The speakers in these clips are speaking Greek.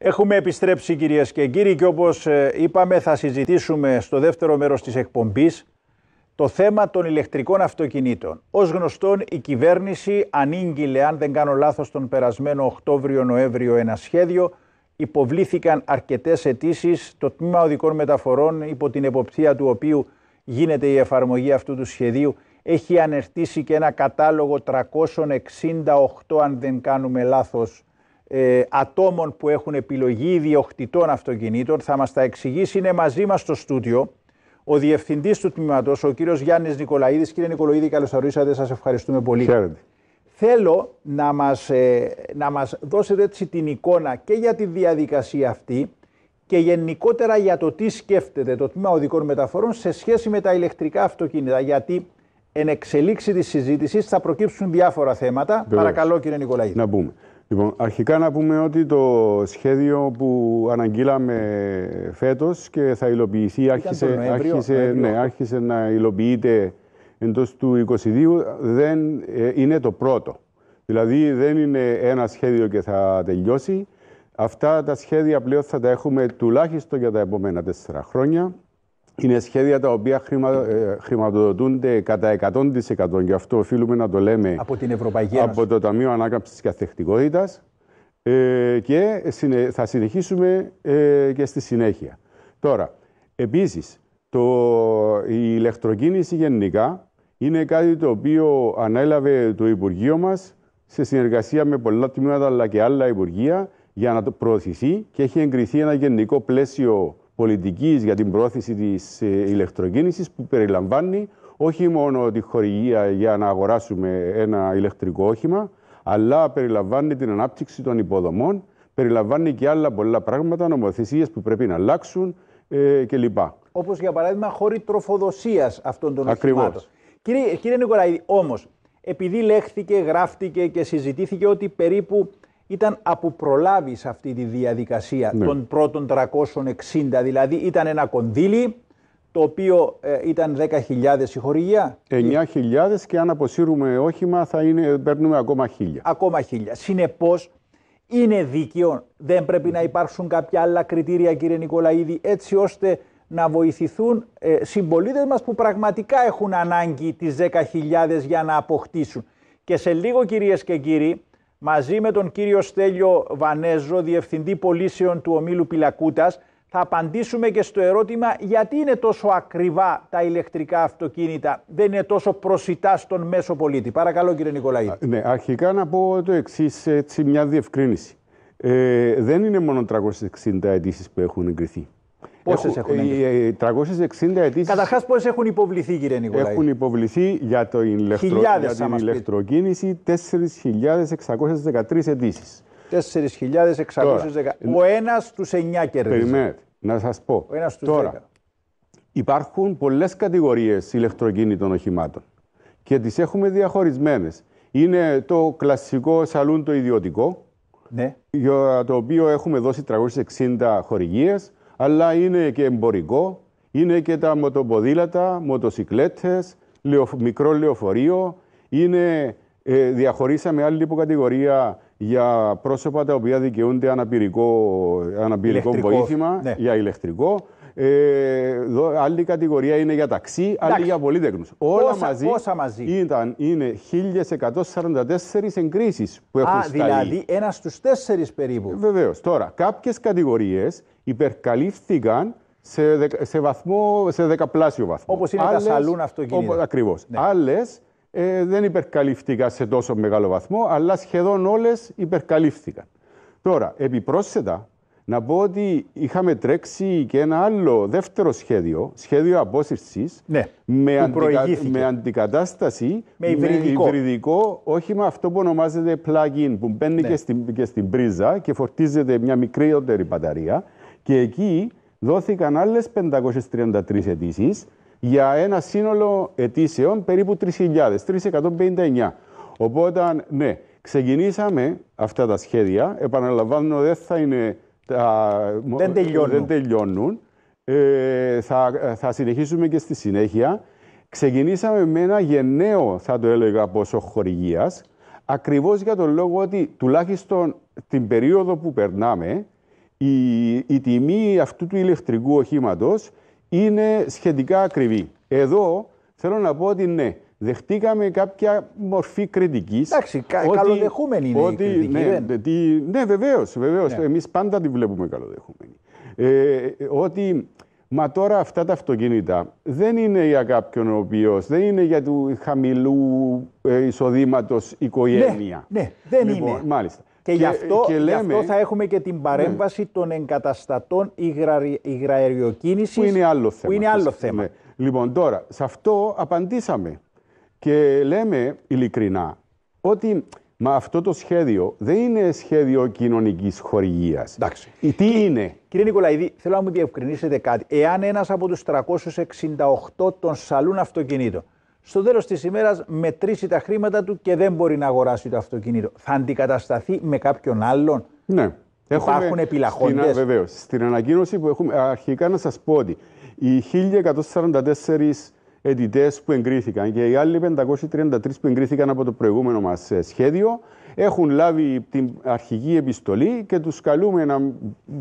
Έχουμε επιστρέψει κυρίες και κύριοι και όπως ε, είπαμε θα συζητήσουμε στο δεύτερο μέρος της εκπομπής το θέμα των ηλεκτρικών αυτοκινήτων. Ως γνωστόν η κυβέρνηση ανήγγειλε αν δεν κάνω λάθος τον περασμένο Οκτώβριο-Νοέμβριο ένα σχέδιο υποβλήθηκαν αρκετές αιτήσεις. Το Τμήμα Οδικών Μεταφορών υπό την εποπτεία του οποίου γίνεται η εφαρμογή αυτού του σχεδίου έχει ανερτήσει και ένα κατάλογο 368 αν δεν κάνουμε λάθος ε, ατόμων που έχουν επιλογή ιδιοκτητών αυτοκινήτων. Θα μας τα εξηγήσει, είναι μαζί μας στο στούντιο ο Διευθυντής του Τμήματος, ο κύριος Γιάννης Νικολαίδης. Κύριε Νικολαίδη, καλώς ορίσατε, σας ευχαριστούμε πολύ. Χαίρετε. Θέλω να μας, ε, να μας δώσετε έτσι την εικόνα και για τη διαδικασία αυτή και γενικότερα για το τι σκέφτεται το Τμήμα Οδικών Μεταφορών σε σχέση με τα ηλεκτρικά αυτοκίνητα. Γιατί εν εξελίξη της συζήτησης θα προκύψουν διάφορα θέματα. Παρακαλώ κύριε Νικολαίδη. Να πούμε. Λοιπόν, αρχικά να πούμε ότι το σχέδιο που αναγγείλαμε φέτος και θα υλοποιηθεί, άρχισε, άρχισε, ναι, άρχισε να υλοποιείται εντός του 2022, δεν ε, είναι το πρώτο. Δηλαδή δεν είναι ένα σχέδιο και θα τελειώσει. Αυτά τα σχέδια πλέον θα τα έχουμε τουλάχιστον για τα επόμενα τέσσερα χρόνια. Είναι σχέδια τα οποία χρημα, ε, χρηματοδοτούνται κατά 100% και αυτό οφείλουμε να το λέμε από, την Ευρωπαϊκή Ένωση. από το Ταμείο Ανάκαμψης και Αθεκτικότητας ε, και θα συνεχίσουμε ε, και στη συνέχεια. Τώρα, επίσης, το, η ηλεκτροκίνηση γενικά είναι κάτι το οποίο ανέλαβε το Υπουργείο μας σε συνεργασία με πολλά τμήματα αλλά και άλλα Υπουργεία για να το προωθηθεί και έχει εγκριθεί ένα γενικό πλαίσιο πολιτικής για την πρόθεση της ε, ηλεκτροκίνησης που περιλαμβάνει όχι μόνο τη χορηγία για να αγοράσουμε ένα ηλεκτρικό όχημα, αλλά περιλαμβάνει την ανάπτυξη των υποδομών, περιλαμβάνει και άλλα πολλά πράγματα, νομοθεσίες που πρέπει να αλλάξουν ε, κλπ. Όπως για παράδειγμα χώροι τροφοδοσίας αυτών των Ακριβώς. οχημάτων. Κύριε, κύριε Νικολαίδη, όμως, επειδή λέχθηκε, γράφτηκε και συζητήθηκε ότι περίπου ήταν από προλάβεις σε αυτή τη διαδικασία Ναι. των πρώτων 360. Δηλαδή ήταν ένα κονδύλι το οποίο ε, ήταν 10.000 η χορηγία, 9.000 και αν αποσύρουμε όχημα θα είναι, παίρνουμε ακόμα 1.000. ακόμα 1.000. Συνεπώς είναι δίκαιο, δεν πρέπει να υπάρξουν κάποια άλλα κριτήρια κύριε Νικολαίδη έτσι ώστε να βοηθηθούν ε, συμπολίτες μας που πραγματικά έχουν ανάγκη τις 10.000 για να αποκτήσουν. Και σε λίγο κυρίες και κύριοι, μαζί με τον κύριο Στέλιο Βανέζο, Διευθυντή Πολίσεων του Ομίλου Πυλακούτας, θα απαντήσουμε και στο ερώτημα γιατί είναι τόσο ακριβά τα ηλεκτρικά αυτοκίνητα, δεν είναι τόσο προσιτά στον μέσο πολίτη. Παρακαλώ κύριε Νικολαίδη. Ναι, αρχικά να πω το εξής, έτσι μια διευκρίνηση. Ε, δεν είναι μόνο 360 αιτήσεις που έχουν εγκριθεί. Πόσες έχουν εγκριθεί; ε, ε, 360 αιτήσει Καταρχάς, πόσες έχουν υποβληθεί, κύριε Νικολαίδη. έχουν υποβληθεί για, το ηλεκτρο... Χιλιάδες, για θα την μας πείτε. ηλεκτροκίνηση 4.613 αιτήσεις. 4.610. Ο ένας στους 9 κερδίζει. Περιμένετε, να σας πω. Ο ένας στους Τώρα, 10. υπάρχουν πολλές κατηγορίες ηλεκτροκίνητων οχημάτων και τις έχουμε διαχωρισμένες. Είναι το κλασικό σαλούν το ιδιωτικό, Ναι. για το οποίο έχουμε δώσει 360 χορηγίες, αλλά είναι και εμπορικό, είναι και τα μοτοποδήλατα, μοτοσυκλέτες, λεω- μικρό λεωφορείο, είναι, ε, διαχωρίσαμε άλλη υποκατηγορία για πρόσωπα τα οποία δικαιούνται αναπηρικό, αναπηρικό Ηλεκτρικό, βοήθημα, ναι. για ηλεκτρικό. Ε, δο- άλλη κατηγορία είναι για ταξί, άλλη Εντάξει. για πολύτεκνους. Όλα Πόσα- μαζί, πόσα μαζί; Ήταν, είναι 1144 εγκρίσεις που έχουν Α, σταλεί. δηλαδή ένας στους 4 περίπου. Βεβαίως. Τώρα, κάποιες κατηγορίες υπερκαλύφθηκαν σε, δεκα- σε, βαθμό, σε δεκαπλάσιο βαθμό. Όπως είναι τα σαλούν αυτοκίνητα. Ακριβώς. Ναι. Άλλες ε, δεν υπερκαλύφθηκαν σε τόσο μεγάλο βαθμό, αλλά σχεδόν όλες υπερκαλύφθηκαν. Τώρα, επιπρόσθετα, να πω ότι είχαμε τρέξει και ένα άλλο δεύτερο σχέδιο, σχέδιο απόσυρσης, Ναι, με, που αντικα- προηγήθηκε. με αντικατάσταση Με υβριδικό. υβριδικό όχημα αυτό που ονομάζεται plug-in, που μπαίνει Ναι. και, στην, και στην πρίζα και φορτίζεται μια μικρότερη μπαταρία. Και εκεί δόθηκαν άλλες 533 αιτήσεις για ένα σύνολο αιτήσεων περίπου 3.000, 359. Οπότε, ναι, ξεκινήσαμε αυτά τα σχέδια. Επαναλαμβάνω, δεν θα είναι. Τα... Δεν τελειώνουν. δεν τελειώνουν. Ε, θα, θα συνεχίσουμε και στη συνέχεια. Ξεκινήσαμε με ένα γενναίο, θα το έλεγα, ποσό χορηγίας, ακριβώς για τον λόγο ότι τουλάχιστον την περίοδο που περνάμε, η, η τιμή αυτού του ηλεκτρικού οχήματος είναι σχετικά ακριβή. Εδώ θέλω να πω ότι ναι, δεχτήκαμε κάποια μορφή κριτικής. Εντάξει, κα, ότι, καλοδεχούμενη είναι ότι, η κριτική. Ναι, δεν. Τι, ναι βεβαίως. Βεβαίως. Ναι. Εμείς πάντα τη βλέπουμε καλοδεχούμενη. Ε, ότι Μα τώρα αυτά τα αυτοκίνητα δεν είναι για κάποιον ο οποίος δεν είναι για του χαμηλού ε, εισοδήματος οικογένεια. Ναι, ναι δεν λοιπόν, είναι. Μάλιστα. Και, γι, αυτό, και λέμε, γι' αυτό θα έχουμε και την παρέμβαση ναι. των εγκαταστατών υγραεριοκίνησης. Που είναι άλλο θέμα. Που είναι άλλο θέμα. Ναι. Λοιπόν, τώρα, σε αυτό απαντήσαμε. Και λέμε ειλικρινά ότι Μα αυτό το σχέδιο δεν είναι σχέδιο κοινωνικής χορηγίας. Εντάξει. Τι είναι; Κύριε Νικολαίδη, θέλω να μου διευκρινίσετε κάτι. Εάν ένας από τους 368 των σαλούν αυτοκινήτων στο τέλος της ημέρας μετρήσει τα χρήματα του και δεν μπορεί να αγοράσει το αυτοκίνητο, θα αντικατασταθεί με κάποιον άλλον; Ναι. Υπάρχουν επιλαχόντες; Βεβαίως. Στην ανακοίνωση που έχουμε, αρχικά να σας πω ότι οι 1144 αιτητές που εγκρίθηκαν και οι άλλοι 533 που εγκρίθηκαν από το προηγούμενο μας ε, σχέδιο έχουν λάβει την αρχική επιστολή και τους καλούμε να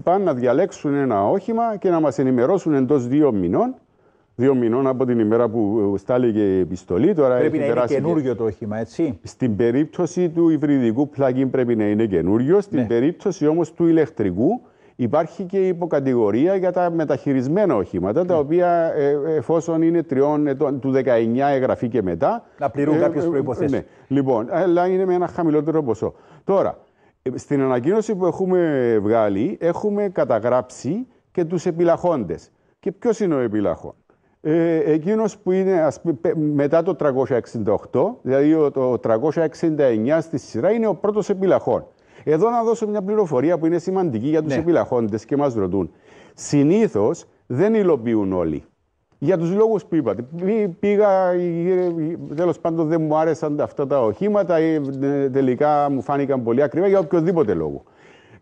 πάνε να διαλέξουν ένα όχημα και να μας ενημερώσουν εντός δύο μηνών. Δύο μηνών από την ημέρα που στάληκε η επιστολή. Τώρα πρέπει να είναι καινούριο το όχημα, έτσι. Στην περίπτωση του υβριδικού plug πρέπει να είναι καινούριο. Στην ναι. περίπτωση όμως του ηλεκτρικού, Υπάρχει και η υποκατηγορία για τα μεταχειρισμένα οχήματα, τα ναι. οποία ε, εφόσον είναι τριών ετών, του 19 εγγραφή και μετά. Να πληρούν ε, κάποιες προποθέσει. Ναι. Λοιπόν, αλλά είναι με ένα χαμηλότερο ποσό. Τώρα, ε, στην ανακοίνωση που έχουμε βγάλει, έχουμε καταγράψει και τους επιλαχόντες. Και ποιος είναι ο επιλαχών; Ε, εκείνος που είναι ας, μετά το 368, δηλαδή το 369 στη σειρά, είναι ο πρώτος επιλαχών. Εδώ να δώσω μια πληροφορία που είναι σημαντική για τους ναι. επιλαχόντες και μας ρωτούν. Συνήθως δεν υλοποιούν όλοι. Για τους λόγους που είπατε. Πήγα, τέλος πάντων δεν μου άρεσαν αυτά τα οχήματα, ή ε, τελικά μου φάνηκαν πολύ ακριβά για οποιοδήποτε λόγο.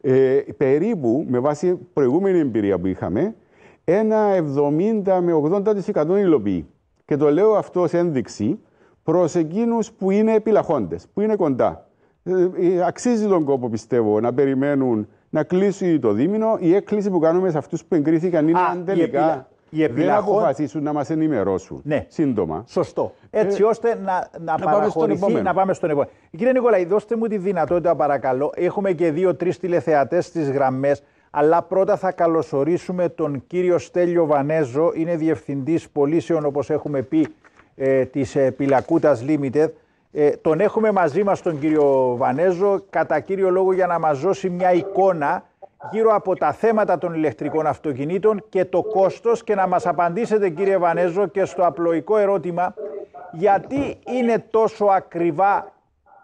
Ε, περίπου, με βάση προηγούμενη εμπειρία που είχαμε, ένα 70 με 80% υλοποιεί. Και το λέω αυτό ως ένδειξη προς εκείνους που είναι επιλαχόντες, που είναι κοντά. Ε, ε, αξίζει τον κόπο, πιστεύω, να περιμένουν να κλείσει το δίμηνο. Η έκκληση που κάνουμε σε αυτούς που εγκρίθηκαν είναι αν τελικά δεν αποφασίσουν να μας ενημερώσουν ναι. σύντομα. Σωστό. Έτσι ε, ώστε να, να, να παραχωρηθεί, να πάμε στον επόμενο. Κύριε Νικολάη, δώστε μου τη δυνατότητα, παρακαλώ. Έχουμε και δύο-τρει τηλεθεατές στις γραμμές. Αλλά πρώτα θα καλωσορίσουμε τον κύριο Στέλιο Βανέζο. Είναι διευθυντής πωλήσεων, όπως έχουμε πει, ε, της ε, Πιλακούτα Limited. Ε, τον έχουμε μαζί μας τον κύριο Βανέζο κατά κύριο λόγο για να μας δώσει μια εικόνα γύρω από τα θέματα των ηλεκτρικών αυτοκινήτων και το κόστος και να μας απαντήσετε κύριε Βανέζο και στο απλοϊκό ερώτημα γιατί είναι τόσο ακριβά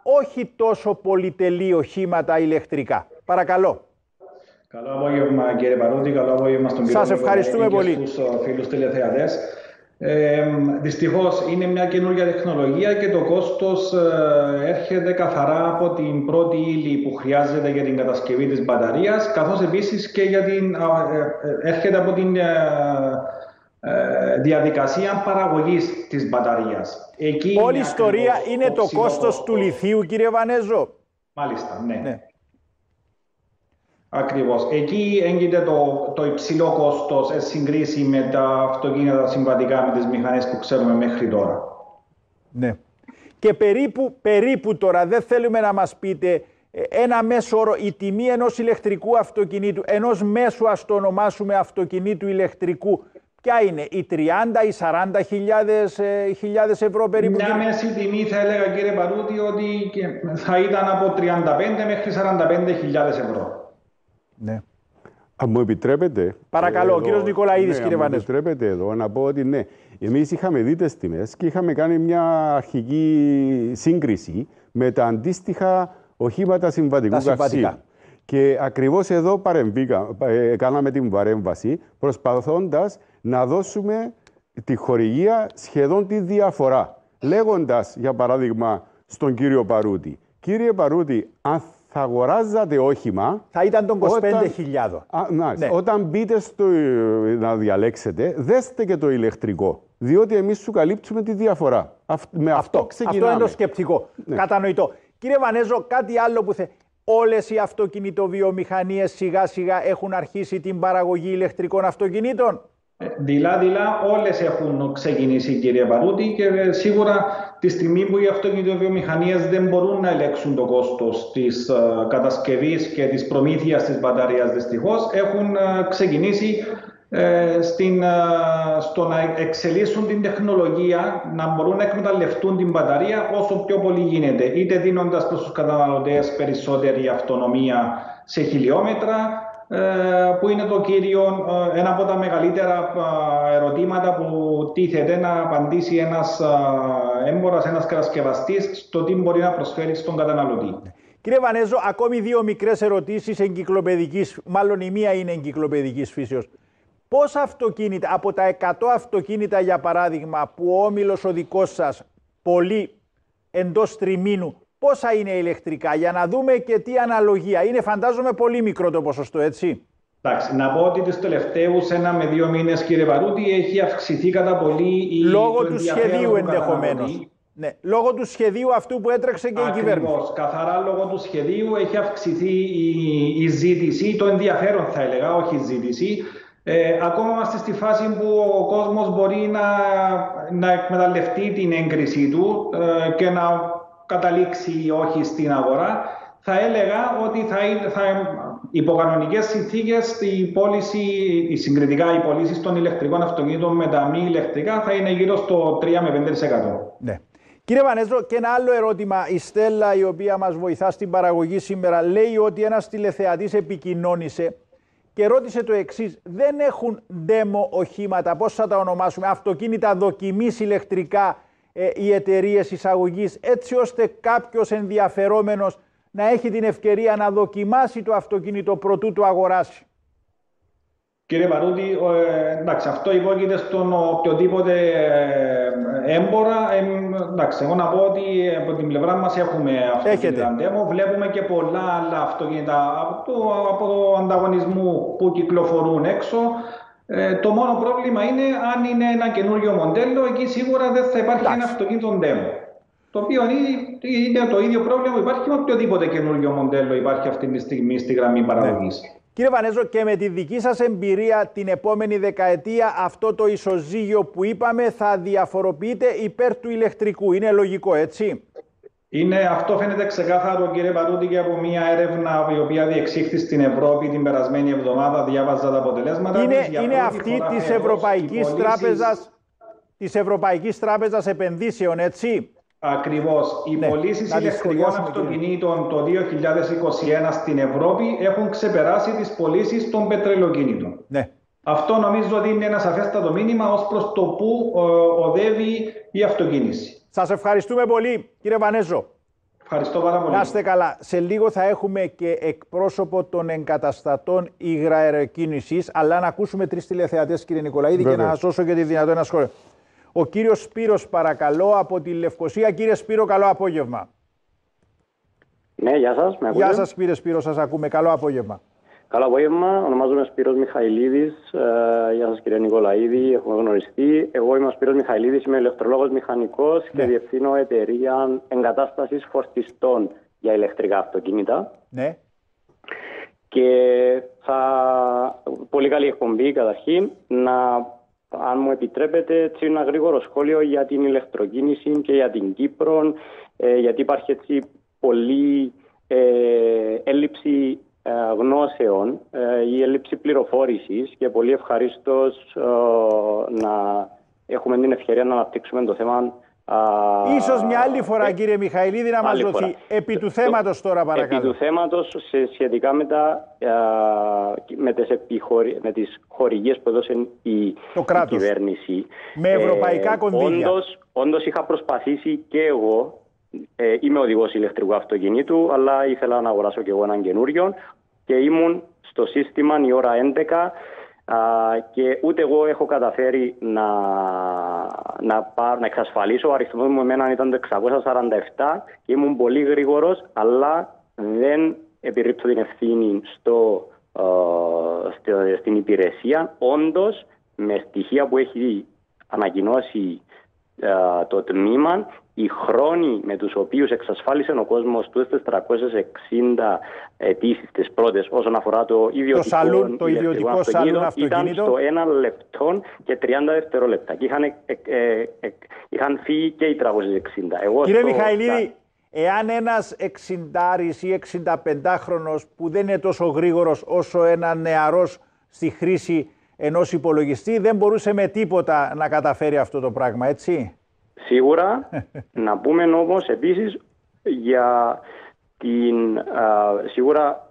όχι τόσο πολυτελή οχήματα ηλεκτρικά. Παρακαλώ. Καλό απόγευμα κύριε Παρούτη, καλό απόγευμα στον κύριο Σας ευχαριστούμε πολύ. και στους φίλους τηλεθεατές. Ε, δυστυχώς είναι μια καινούργια τεχνολογία και το κόστος ε, έρχεται καθαρά από την πρώτη ύλη που χρειάζεται για την κατασκευή της μπαταρίας καθώς επίσης και για την, ε, έρχεται από την ε, διαδικασία παραγωγής της μπαταρίας. Εκεί Όλη η ιστορία είναι το, το κόστος του λιθίου κύριε Βανέζο; Μάλιστα, ναι. ναι. Ακριβώς. Εκεί έγκυται το, το υψηλό κόστος σε σύγκριση με τα αυτοκίνητα συμβατικά με τις μηχανές που ξέρουμε μέχρι τώρα. Ναι. Και περίπου, περίπου τώρα δεν θέλουμε να μας πείτε ε, ένα μέσο όρο, η τιμή ενός ηλεκτρικού αυτοκινήτου, ενός μέσου ας το ονομάσουμε αυτοκινήτου ηλεκτρικού, ποια είναι, οι 30 ή 40 χιλιάδες, ε, χιλιάδες ευρώ περίπου. Μια μέση τιμή θα έλεγα κύριε Παρούτη ότι θα ήταν από 35 μέχρι 45 χιλιάδες ευρώ. Ναι. Αν μου επιτρέπετε; Παρακαλώ, ο κύριος Νικολαίδης, ναι, κύριε Βανέσου. Αν μου επιτρέπετε εδώ να πω ότι ναι, εμείς είχαμε δει τις τιμές και είχαμε κάνει μια αρχική σύγκριση με τα αντίστοιχα οχήματα συμβατικού καυσίμου. Και ακριβώς εδώ παρεμβήκα, ε, κάναμε την παρέμβαση προσπαθώντας να δώσουμε τη χορηγία σχεδόν τη διαφορά. Λέγοντας, για παράδειγμα, στον κύριο Παρούτη, κύριε Παρούτη, αν θα αγοράζατε όχημα. Θα ήταν των 25.000. Ναι. Όταν μπείτε στο, να διαλέξετε, δέστε και το ηλεκτρικό. Διότι εμείς σου καλύπτουμε τη διαφορά. με αυτό, αυτό ξεκινάμε. Αυτό είναι το σκεπτικό. Ναι. Κατανοητό. Κύριε Βανέζο, κάτι άλλο που θε... όλες οι αυτοκινητοβιομηχανίες σιγά σιγά έχουν αρχίσει την παραγωγή ηλεκτρικών αυτοκινήτων; Δειλά-δειλά όλες έχουν ξεκινήσει κύριε Παρούτη και σίγουρα τη στιγμή που οι αυτοκινητοβιομηχανίες δεν μπορούν να ελέγξουν το κόστος της ε, κατασκευής και της προμήθειας της μπαταρίας δυστυχώς έχουν ε, ξεκινήσει ε, στην, στο να εξελίσσουν την τεχνολογία, να μπορούν να εκμεταλλευτούν την μπαταρία όσο πιο πολύ γίνεται, είτε δίνοντας προς τους καταναλωτές περισσότερη αυτονομία σε χιλιόμετρα, ε, που είναι το κύριο, ε, ένα από τα μεγαλύτερα ε, ερωτήματα που τίθεται να απαντήσει ένας έμπορας, ένας κατασκευαστής στο τι μπορεί να προσφέρει στον καταναλωτή. Κύριε Βανέζο, ακόμη δύο μικρές ερωτήσεις εγκυκλοπαιδικής, μάλλον η μία είναι εγκυκλοπαιδικής φύσεως. Πόσα αυτοκίνητα, από τα 100 αυτοκίνητα για παράδειγμα, που ο όμιλος ο δικός σας πολύ εντός τριμήνου πόσα είναι ηλεκτρικά, για να δούμε και τι αναλογία. Είναι φαντάζομαι πολύ μικρό το ποσοστό, έτσι. Εντάξει, να πω ότι τους τελευταίους ένα με δύο μήνες, κύριε Βαρούτη, έχει αυξηθεί κατά πολύ η Λόγω του σχεδίου ενδεχομένως. Ναι, λόγω του σχεδίου αυτού που έτρεξε και Ακριβώς. η κυβέρνηση. Καθαρά λόγω του σχεδίου έχει αυξηθεί η, η ζήτηση, το ενδιαφέρον θα έλεγα, όχι η ζήτηση. Ε, ακόμα είμαστε στη φάση που ο κόσμος μπορεί να, να εκμεταλλευτεί την έγκρισή του ε, και να καταλήξει ή όχι στην αγορά, θα έλεγα ότι θα, θα υπό κανονικέ συνθήκες η πώληση, η συγκριτικά οι πωλήσεις των ηλεκτρικών αυτοκινήτων με τα μη ηλεκτρικά θα είναι γύρω στο 3 με 5%. Ναι. Κύριε Βανέζο, και ένα άλλο ερώτημα. Η Στέλλα, η οποία μας βοηθά στην παραγωγή σήμερα, λέει ότι ένας τηλεθεατής επικοινώνησε και ρώτησε το εξής: Δεν έχουν demo οχήματα, πώς θα τα ονομάσουμε, αυτοκίνητα δοκιμής ηλεκτρικά ε, οι εταιρείες εισαγωγής, έτσι ώστε κάποιος ενδιαφερόμενος να έχει την ευκαιρία να δοκιμάσει το αυτοκίνητο προτού το αγοράσει. Κύριε Παρούτη, ε, εντάξει, αυτό υπόκειται στον οποιοδήποτε ε, έμπορα. Ε, εντάξει, εγώ να πω ότι από την πλευρά μας έχουμε αυτοκίνητα demo. Βλέπουμε και πολλά άλλα αυτοκίνητα από το, από το ανταγωνισμό που κυκλοφορούν έξω. Ε, το μόνο πρόβλημα είναι αν είναι ένα καινούριο μοντέλο, εκεί σίγουρα δεν θα υπάρχει ένα αυτοκίνητο demo. Το οποίο είναι το ίδιο πρόβλημα που υπάρχει με οποιοδήποτε καινούριο μοντέλο υπάρχει αυτή τη στιγμή στη γραμμή παραγωγής. Ναι. Κύριε Βανέζο, και με τη δική σας εμπειρία την επόμενη δεκαετία αυτό το ισοζύγιο που είπαμε θα διαφοροποιείται υπέρ του ηλεκτρικού. Είναι λογικό, έτσι; Είναι, αυτό φαίνεται ξεκάθαρο, κύριε Πατούτη, και από μια έρευνα η οποία διεξήχθη στην Ευρώπη την περασμένη εβδομάδα. Διάβαζα τα αποτελέσματα. Είναι, είναι αυτή της Ευρωπαϊκής Τράπεζα της Ευρωπαϊκής Τράπεζας Επενδύσεων, έτσι; Ακριβώς. Οι ναι, πωλήσεις ηλεκτρικών αυτοκινήτων το 2021 στην Ευρώπη έχουν ξεπεράσει τις πωλήσεις των πετρελοκίνητων. Ναι. Αυτό νομίζω ότι είναι ένα σαφέστατο μήνυμα ως προς το πού ε, οδεύει η αυτοκίνηση. Σας ευχαριστούμε πολύ κύριε Βανέζο. Ευχαριστώ πάρα πολύ. Να είστε καλά. Σε λίγο θα έχουμε και εκπρόσωπο των εγκαταστατών υγραεροκίνησης, αλλά να ακούσουμε τρεις τηλεθεατές κύριε Νικολαίδη και να σας δώσω και τη δυνατότητα ένα σχόλιο. Ο κύριος Σπύρος παρακαλώ από τη Λευκοσία. Κύριε Σπύρο καλό απόγευμα. Ναι, γεια σας. Με γεια σας κύριε Σπύρο, σας ακούμε. Καλό απόγευμα. Καλό απόγευμα. Ονομάζομαι Σπύρος Μιχαηλίδης. Ε, γεια σας κύριε Νικολαίδη. Έχουμε γνωριστεί. Εγώ είμαι ο Σπύρος Μιχαηλίδης. Είμαι ηλεκτρολόγος μηχανικός και ναι. διευθύνω εταιρεία εγκατάστασης φορτιστών για ηλεκτρικά αυτοκίνητα. Ναι. Και θα... Πολύ καλή εκπομπή καταρχήν. Να, αν μου επιτρέπετε, έτσι ένα γρήγορο σχόλιο για την ηλεκτροκίνηση και για την Κύπρο. Ε, γιατί υπάρχει έτσι πολύ ε, έλλειψη ε, γνώσεων ε, η έλλειψη πληροφόρησης και πολύ ευχαρίστως ε, να έχουμε την ευκαιρία να αναπτύξουμε το θέμα Ίσως μια άλλη φορά κύριε Μιχαηλίδη να μας δοθεί. Επί του θέματος τώρα παρακαλώ. Επί του θέματος σχετικά με, τα, με, τις επιχωρι... με τις χορηγίες που έδωσε η, το η κυβέρνηση. Με ευρωπαϊκά κονδύλια. Όντως, όντως είχα προσπαθήσει και εγώ ε, είμαι οδηγός ηλεκτρικού αυτοκινήτου, αλλά ήθελα να αγοράσω και εγώ έναν καινούριο και ήμουν στο σύστημα η ώρα 11 και ούτε εγώ έχω καταφέρει να, να, να εξασφαλίσω. Ο αριθμός μου εμένα ήταν το 647 και ήμουν πολύ γρήγορος, αλλά δεν επιρρύπτω την ευθύνη στο, στην υπηρεσία. Όντως, με στοιχεία που έχει ανακοινώσει το τμήμα, οι χρόνοι με τους οποίους εξασφάλισε ο κόσμος τους 460 αιτήσεις τις πρώτες όσον αφορά το ιδιωτικό, το σαλούν, το ιδιωτικό σαλούν ήταν στο ένα λεπτό και 30 δευτερόλεπτα και είχαν, ε, ε, ε, είχαν φύγει και οι 360. Εγώ Κύριε στο... Μιχαηλίδη, εάν ένας 60 ή 65χρονος που δεν είναι τόσο γρήγορος όσο ένα νεαρός στη χρήση ενός υπολογιστή δεν μπορούσε με τίποτα να καταφέρει αυτό το πράγμα, έτσι; Σίγουρα, να πούμε όμως επίσης για την... σίγουρα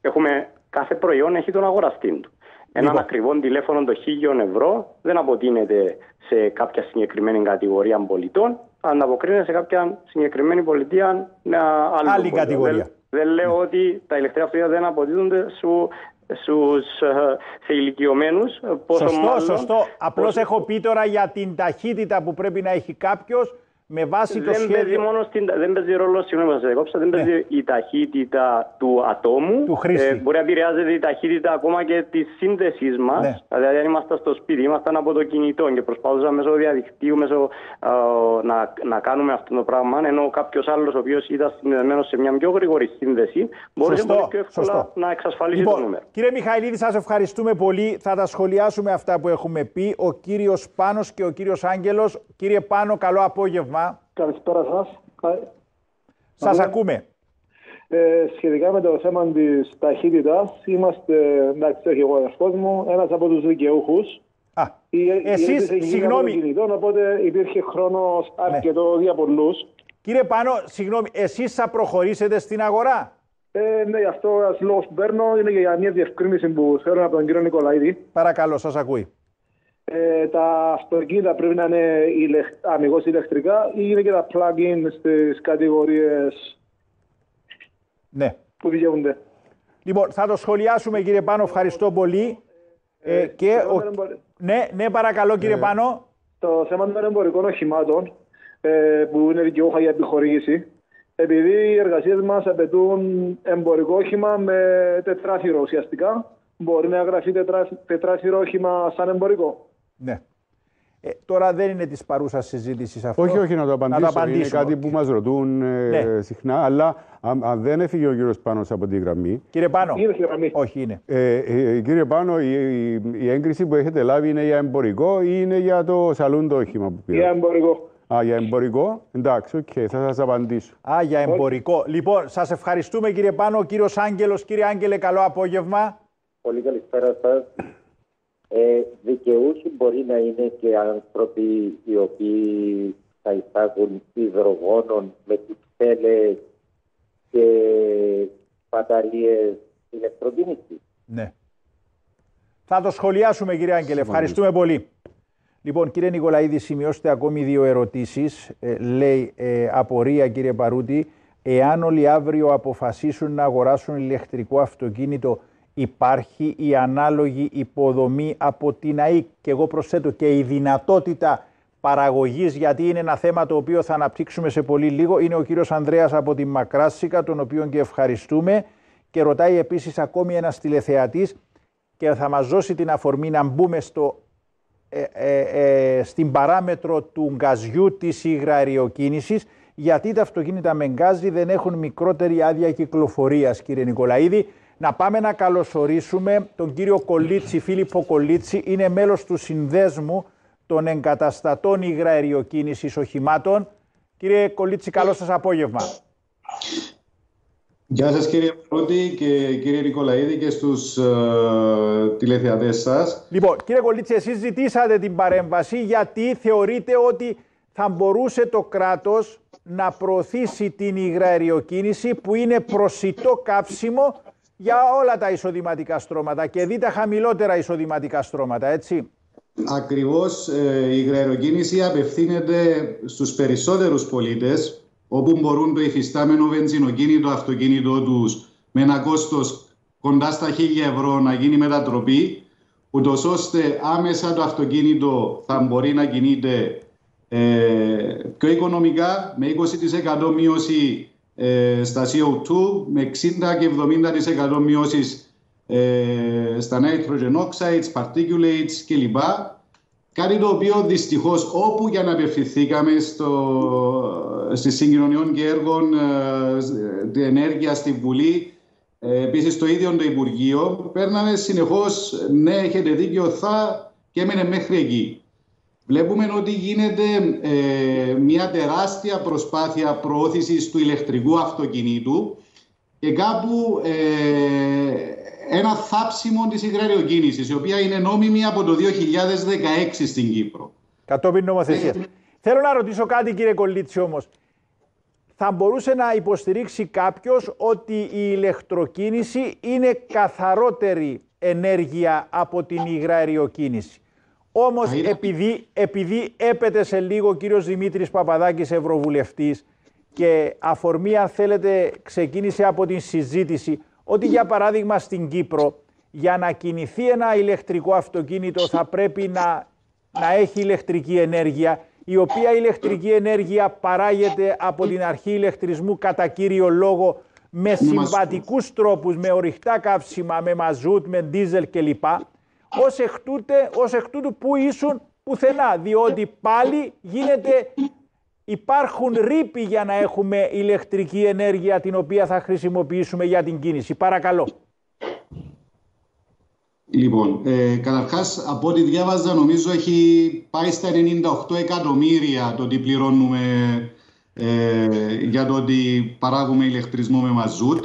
έχουμε κάθε προϊόν έχει τον αγοραστή του. Έναν λοιπόν. ακριβό τηλέφωνο των 1000 ευρώ δεν αποτείνεται σε κάποια συγκεκριμένη κατηγορία πολιτών, ανταποκρίνεται σε κάποια συγκεκριμένη πολιτεία με άλλη, άλλη κατηγορία. Δεν, δεν λέω ότι τα ηλεκτρικά αυτοκίνητα δεν αποτείνονται σου στους, ε, σε ηλικιωμένους. Σωστό, μάλλον, σωστό. Απλώς έχω πει τώρα για την ταχύτητα που πρέπει να έχει κάποιος με βάση το σχέδιο... Παίζει μόνο στην, δεν παίζει ρόλο, συγγνώμη να διακόψω, δεν παίζει ναι. η ταχύτητα του ατόμου. Του χρήστη. Ε, μπορεί να επηρεάζεται η ταχύτητα ακόμα και της σύνδεσή μας. Ναι. Δηλαδή, αν ήμασταν στο σπίτι, ήμασταν από το κινητό και προσπαθούσαμε μέσω διαδικτύου μέσω, ε, να, να κάνουμε αυτό το πράγμα. Ενώ κάποιος άλλος, ο οποίος ήταν συνδεδεμένος σε μια πιο γρήγορη σύνδεση, μπορεί πολύ πιο εύκολα σωστό. να εξασφαλίσει λοιπόν, το νούμερο. Κύριε Μιχαηλίδη, σας ευχαριστούμε πολύ. Θα τα σχολιάσουμε αυτά που έχουμε πει. Ο κύριος Πάνος και ο κύριος Άγγελος. Κύριε Πάνο, καλό απόγευμα. Καλησπέρα σας. Σας ακούμε. Ε, σχετικά με το θέμα της ταχύτητας, είμαστε, εντάξει, όχι εγώ ένας κόσμος, ένας από τους δικαιούχους. Α, εσείς, συγγνώμη. Κινητών, οπότε υπήρχε χρόνος αρκετό ναι. για πολλούς. Κύριε Πάνο, συγγνώμη, εσείς θα προχωρήσετε στην αγορά; Ε, ναι, αυτό λόγος που παίρνω είναι για μια διευκρίνηση που θέλω από τον κύριο Νικολαίδη. Παρακαλώ, σας ακούει. Ε, τα αυτοκίνητα πρέπει να είναι αμυγός ηλεκτρικά ή είναι και τα plug-in στις κατηγορίες ναι. που δικαιούνται. Λοιπόν, θα το σχολιάσουμε κύριε Πάνο, ευχαριστώ πολύ. Ε, ε και ο... Ναι, ναι, παρακαλώ κύριε ε, Πάνο. Το θέμα των εμπορικών οχημάτων ε, που είναι δικαιούχα για επιχορήγηση επειδή οι εργασίες μας απαιτούν εμπορικό όχημα με τετράθυρο ουσιαστικά, μπορεί να γραφεί τετράθυρο όχημα σαν εμπορικό. Ναι. Ε, τώρα δεν είναι της παρούσας συζήτησης αυτό. Όχι, όχι, να το απαντήσω. Να το Είναι κάτι που μας ρωτούν ε, ναι. συχνά. Αλλά αν, δεν έφυγε ο κύριο Πάνος από την γραμμή. Κύριε Πάνο. Είναι γραμμή. Όχι, είναι. Ε, ε, κύριε Πάνο, η, η, η, έγκριση που έχετε λάβει είναι για εμπορικό ή είναι για το σαλούν το όχημα που πήρατε; Για εμπορικό. Α, για εμπορικό. Εντάξει, OK, okay, θα σας απαντήσω. Α, για εμπορικό. Λοιπόν, σας ευχαριστούμε κύριε Πάνο. Κύριος Άγγελος, κύριε Άγγελε, καλό απόγευμα. Πολύ καλησπέρα σας. Ε, δικαιούχοι μπορεί να είναι και άνθρωποι οι οποίοι θα εισάγουν υδρογόνων με κουτσέλες και μπαταρίες ηλεκτροκίνηση. Ναι. Θα το σχολιάσουμε κύριε Άγγελε. Ευχαριστούμε πολύ. Λοιπόν, κύριε Νικολαίδη, σημειώστε ακόμη δύο ερωτήσεις. Ε, λέει ε, απορία, κύριε Παρούτη, εάν όλοι αύριο αποφασίσουν να αγοράσουν ηλεκτρικό αυτοκίνητο, υπάρχει η ανάλογη υποδομή από την ΑΕΚ. Και εγώ προσθέτω και η δυνατότητα παραγωγής γιατί είναι ένα θέμα το οποίο θα αναπτύξουμε σε πολύ λίγο. Είναι ο κύριος Ανδρέας από τη Μακράσικα τον οποίον και ευχαριστούμε. Και ρωτάει επίσης ακόμη ένας τηλεθεατής και θα μας δώσει την αφορμή να μπούμε στο, ε, ε, ε στην παράμετρο του γκαζιού της υγραεριοκίνησης γιατί τα αυτοκίνητα με γκάζι δεν έχουν μικρότερη άδεια κυκλοφορίας κύριε Νικολαίδη να πάμε να καλωσορίσουμε τον κύριο Κολίτσι, Φίλιππο Κολίτσι, είναι μέλος του συνδέσμου των εγκαταστατών υγραεριοκίνησης οχημάτων. Κύριε Κολίτσι, καλό σας απόγευμα. Γεια σας κύριε Πρώτη και κύριε Νικολαίδη και στους uh, τηλεθεατές σας. Λοιπόν, κύριε Κολίτση, εσείς ζητήσατε την παρέμβαση γιατί θεωρείτε ότι θα μπορούσε το κράτος να προωθήσει την υγραεριοκίνηση που είναι προσιτό κάψιμο για όλα τα εισοδηματικά στρώματα και δει τα χαμηλότερα εισοδηματικά στρώματα, έτσι. Ακριβώς ε, η υγραεροκίνηση απευθύνεται στους περισσότερους πολίτες όπου μπορούν το υφιστάμενο βενζινοκίνητο αυτοκίνητό τους με ένα κόστος κοντά στα 1000 ευρώ να γίνει μετατροπή ούτως ώστε άμεσα το αυτοκίνητο θα μπορεί να κινείται ε, πιο οικονομικά με 20% μείωση ε, στα CO2 με 60 και 70% μειώσεις ε, στα nitrogen oxides, particulates κλπ. Κάτι το οποίο δυστυχώς όπου για να απευθυνθήκαμε στο, στη συγκοινωνιών και έργων ε, ενέργεια στη Βουλή, ε, επίσης το ίδιο το Υπουργείο, παίρναμε συνεχώς ναι, έχετε δίκιο, θα και έμενε μέχρι εκεί. Βλέπουμε ότι γίνεται ε, μια τεράστια προσπάθεια προώθησης του ηλεκτρικού αυτοκινήτου και κάπου ε, ένα θάψιμο της υγραριοκίνησης, η οποία είναι νόμιμη από το 2016 στην Κύπρο. Κατόπιν νομοθεσία. Ε, Θέλω να ρωτήσω κάτι κύριε Κολλίτση όμως. Θα μπορούσε να υποστηρίξει κάποιος ότι η ηλεκτροκίνηση είναι καθαρότερη ενέργεια από την υγραριοκίνηση; Όμως επειδή, επειδή έπεται σε λίγο ο κύριος Δημήτρης Παπαδάκης Ευρωβουλευτής και αφορμή αν θέλετε ξεκίνησε από την συζήτηση ότι για παράδειγμα στην Κύπρο για να κινηθεί ένα ηλεκτρικό αυτοκίνητο θα πρέπει να, να έχει ηλεκτρική ενέργεια η οποία ηλεκτρική ενέργεια παράγεται από την αρχή ηλεκτρισμού κατά κύριο λόγο με συμβατικούς τρόπους, με ορυκτά καύσιμα, με μαζούτ, με ντίζελ κλπ. Ως εκ, τούτε, ως εκ τούτου που ήσουν πουθενά, διότι πάλι γίνεται, υπάρχουν ρήποι για να έχουμε ηλεκτρική ενέργεια την οποία θα χρησιμοποιήσουμε για την κίνηση. Παρακαλώ. Λοιπόν, ε, καταρχάς από ό,τι διάβαζα νομίζω έχει πάει στα 98 εκατομμύρια το ότι πληρώνουμε ε, για το ότι παράγουμε ηλεκτρισμό με μαζούτ.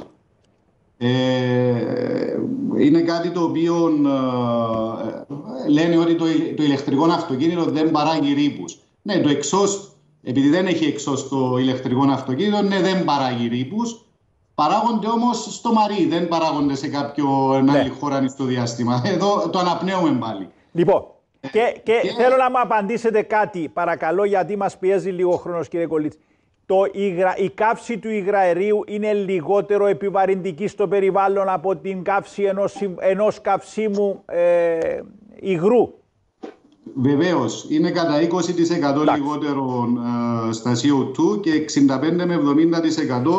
Ε, είναι κάτι το οποίο ε, λένε ότι το, το ηλεκτρικό αυτοκίνητο δεν παράγει ρήπους. Ναι, το εξώς, επειδή δεν έχει εξώς το ηλεκτρικό αυτοκίνητο, ναι, δεν παράγει ρήπους. Παράγονται όμως στο Μαρί, δεν παράγονται σε κάποιο ναι. άλλη χώρα στο διάστημα. Εδώ το αναπνέουμε πάλι. Λοιπόν, και, και, θέλω να μου απαντήσετε κάτι, παρακαλώ, γιατί μας πιέζει λίγο χρόνος, κύριε Κολίτση. Το η καύση του υγραερίου είναι λιγότερο επιβαρυντική στο περιβάλλον από την καύση ενός, ενός καυσίμου ε, υγρού. Βεβαίως, είναι κατά 20% λιγότερο ε, στα CO2 και 65 με 70%